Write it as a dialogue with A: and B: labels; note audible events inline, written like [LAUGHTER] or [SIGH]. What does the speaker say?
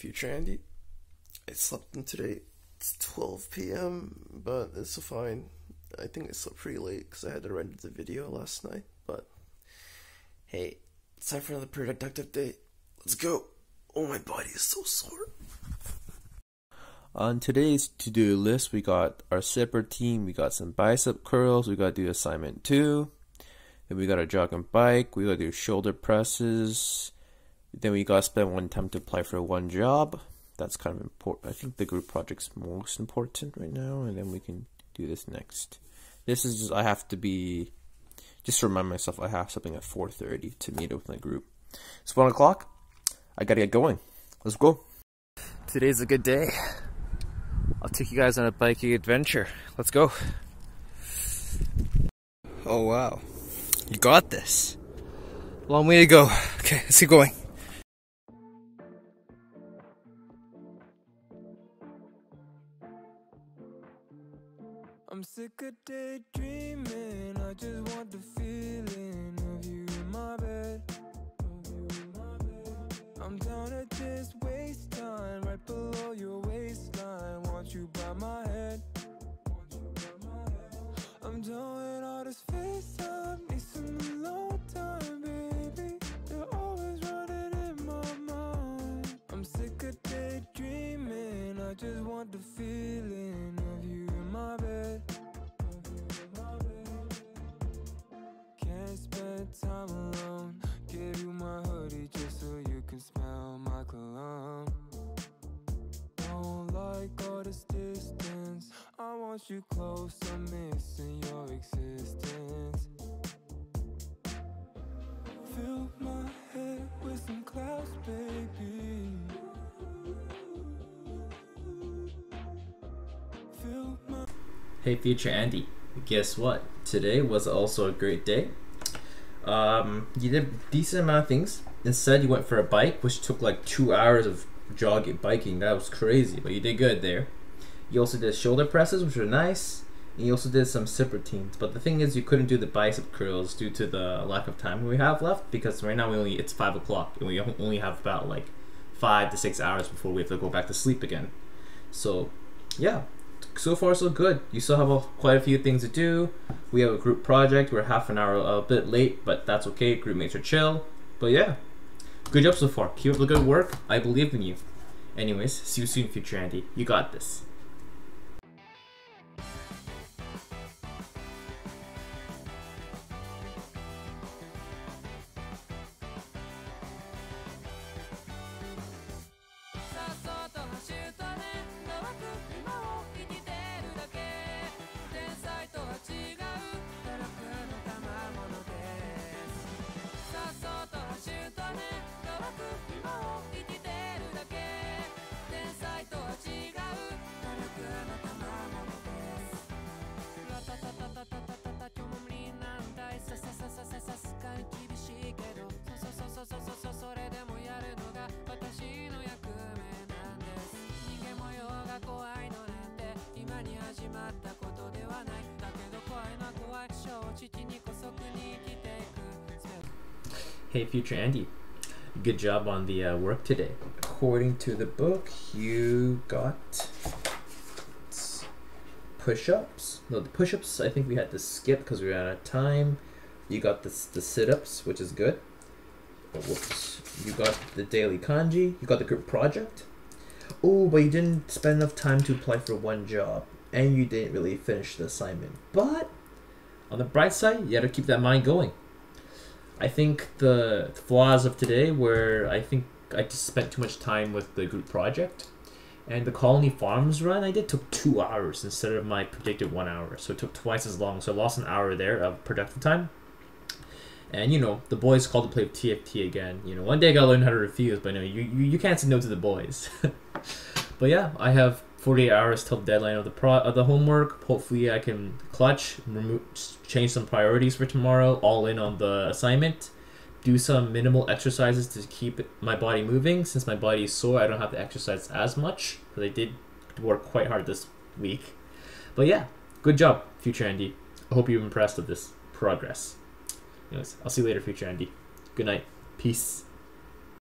A: Future Andy. I slept in today. It's 12 p.m., but it's fine. I think I slept pretty late because I had to render the video last night. But hey, it's time for another productive day. Let's go. Oh, my body is so sore.
B: On today's to-do list, we got our separate team. We got some bicep curls. We got to do assignment two. Then we got to jog and bike. We got to do shoulder presses. Then we got to spend one time to apply for one job. That's kind of important. I think the group project's most important right now, and then we can do this next. This is just, I have to be just to remind myself I have something at 4:30 to meet up with my group. It's one o'clock. I gotta get going. Let's go. Today's a good day. I'll take you guys on a biking adventure. Let's go. Oh wow. You got this. Long way to go. Okay, let's keep going.
C: I'm sick of daydreaming. I just want the feeling of you in my bed. I'm down to just waste time right below your waistline. Want you by my head. I'm done with all this FaceTime. Need some alone time, baby. You're always running in my mind. I'm sick of daydreaming. I just want the feeling my bed. Can't spend time alone. Give you my hoodie just so you can smell my cologne. Don't like all this distance. I want you close. I'm missing
B: Hey, future Andy. Guess what? Today was also a great day. Um, you did a decent amount of things. Instead, you went for a bike, which took like two hours of jogging, biking. That was crazy, but you did good there. You also did shoulder presses, which were nice. And you also did some sit routines. But the thing is, you couldn't do the bicep curls due to the lack of time we have left. Because right now we only it's five o'clock, and we only have about like five to six hours before we have to go back to sleep again. So, yeah, so far so good. You still have a, quite a few things to do. We have a group project. We're half an hour a bit late, but that's okay. Group mates are chill. But yeah, good job so far. Keep up the good work. I believe in you. Anyways, see you soon, future Andy. You got this.「
D: に始まったことではないだけど怖いのは怖い正直に姑息に生きていく
B: Hey, future Andy. Good job on the uh, work today. According to the book, you got push-ups. No, the push-ups. I think we had to skip because we were out of time. You got the the sit-ups, which is good. Oh, whoops. You got the daily kanji. You got the group project. Oh, but you didn't spend enough time to apply for one job, and you didn't really finish the assignment. But on the bright side, you got to keep that mind going. I think the flaws of today were I think I just spent too much time with the group project. And the Colony Farms run I did took two hours instead of my predicted one hour. So it took twice as long. So I lost an hour there of productive time. And you know, the boys called to play with TFT again. You know, one day I gotta learn how to refuse, but no, you, you, you can't say no to the boys. [LAUGHS] but yeah, I have 48 hours till deadline of the pro of the homework. Hopefully, I can clutch, remove, change some priorities for tomorrow. All in on the assignment. Do some minimal exercises to keep my body moving. Since my body is sore, I don't have to exercise as much. But I did work quite hard this week. But yeah, good job, future Andy. I hope you're impressed with this progress. Anyways, I'll see you later, future Andy. Good night. Peace.